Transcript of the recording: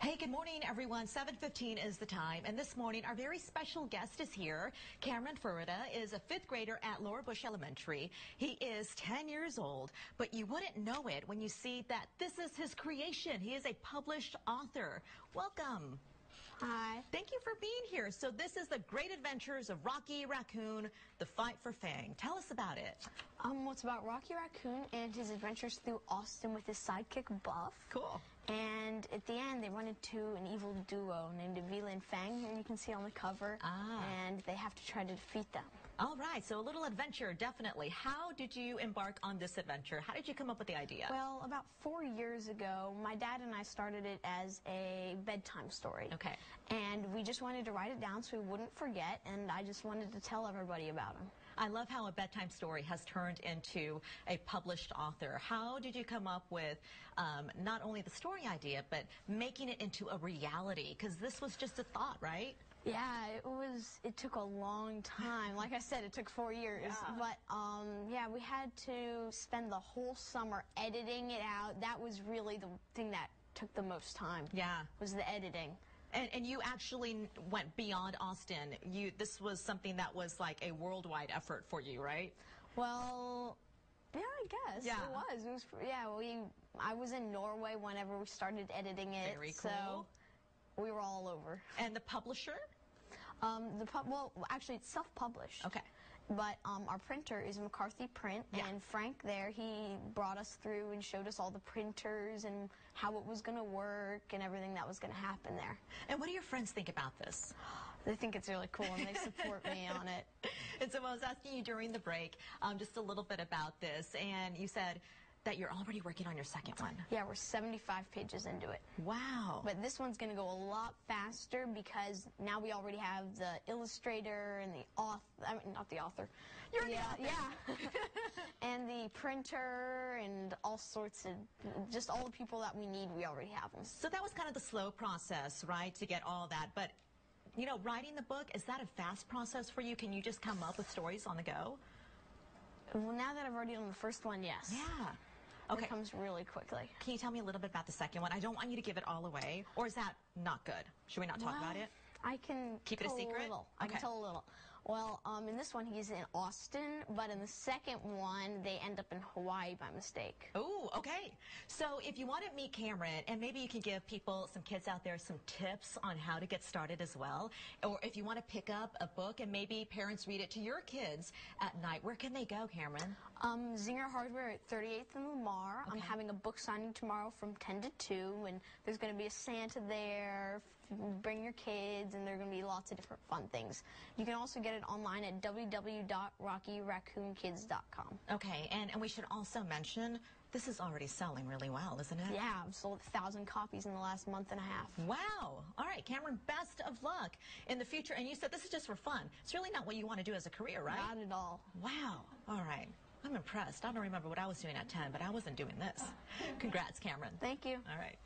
Hey, good morning, everyone. 7.15 is the time, and this morning our very special guest is here. Cameron Ferweda is a fifth grader at Laura Bush Elementary. He is 10 years old, but you wouldn't know it when you see that this is his creation. He is a published author. Welcome. Hi. Thank you for being here. So this is the great adventures of Rocky Raccoon, the fight for Fang. Tell us about it. Um, well, it's about Rocky Raccoon and his adventures through Austin with his sidekick Buff. Cool. And at the end, they run into an evil duo named Evila and Fang, and you can see on the cover. Ah. And they have to try to defeat them. All right, so a little adventure, definitely. How did you embark on this adventure? How did you come up with the idea? Well, about four years ago, my dad and I started it as a bedtime story. Okay. And we just wanted to write it down so we wouldn't forget, and I just wanted to tell everybody about him. I love how a bedtime story has turned into a published author. How did you come up with um, not only the story idea, but making it into a reality? Because this was just a thought, right? Yeah, it was. It took a long time. Like I said, it took four years. Yeah. But um, yeah, we had to spend the whole summer editing it out. That was really the thing that took the most time. Yeah. Was the editing. And, and you actually went beyond Austin. You this was something that was like a worldwide effort for you, right? Well, yeah, I guess Yeah. it was. It was. Yeah, we. I was in Norway whenever we started editing it. Very So cool. we were all over. And the publisher? Um, the pub, well, actually, it's self-published. Okay. But um, our printer is McCarthy Print, Yeah. and Frank there, he brought us through and showed us all the printers and how it was going to work and everything that was going to happen there. And what do your friends think about this? They think it's really cool and they support me on it. And so I was asking you during the break um, just a little bit about this, and you said that you're already working on your second one. Yeah, we're 75 pages into it. Wow. But this one's going to go a lot faster because now we already have the illustrator and the author, I mean, not the author. You're the yeah, author. Yeah. and the printer and all sorts of, just all the people that we need, we already have them. So that was kind of the slow process, right, to get all that. But, you know, writing the book, is that a fast process for you? Can you just come up with stories on the go? Well, now that I've already done the first one, yes. Yeah. Okay. It comes really quickly. Can you tell me a little bit about the second one? I don't want you to give it all away. Or is that not good? Should we not talk about it? I can Keep it a secret? I Okay. can tell a little. Well, um, in this one, he's in Austin, but in the second one, they end up in Hawaii by mistake. Oh, okay. So if you want to meet Cameron, and maybe you can give people, some kids out there, some tips on how to get started as well. Or if you want to pick up a book and maybe parents read it to your kids at night, where can they go, Cameron? Um, Zinger Hardware at 38th and Lamar. I'm having a book signing tomorrow from 10 to 2, and there's going to be a Santa there. F- Bring your kids, and there are going to be lots of different fun things. You can also get it online at www.rockyraccoonkids.com. Okay, and, and we should also mention this is already selling really well, isn't it? Yeah, I've sold a thousand copies in the last month and a half. Wow. All right, Cameron, best of luck in the future. And you said this is just for fun. It's really not what you want to do as a career, right? Not at all. Wow. All right. I'm impressed. I don't remember what I was doing at 10, but I wasn't doing this. Congrats, Cameron. Thank you. All right.